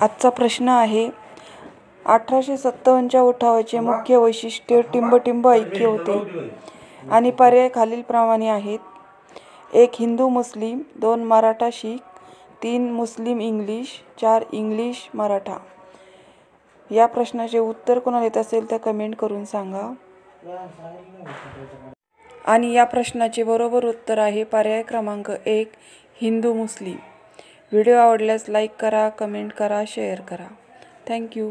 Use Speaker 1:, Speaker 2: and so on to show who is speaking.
Speaker 1: आजचा प्रश्न आहे अठराशे सत्तावन्नच्या उठावाचे मुख्य वैशिष्ट्य टिंबटिंब ऐक्य होते आणि पर्याय खालीलप्रमाणे आहेत. एक हिंदू मुस्लिम दोन मराठा शीख तीन मुस्लिम इंग्लिश चार इंग्लिश मराठा. या प्रश्नाचे उत्तर कोणाला येत असेल तर कमेंट करून सांगा. आणि या प्रश्नाचे बरोबर उत्तर आहे पर्याय क्रमांक एक हिंदू मुस्लिम. व्हिडिओ आवडल्यास लाईक करा कमेंट करा शेअर करा. Thank you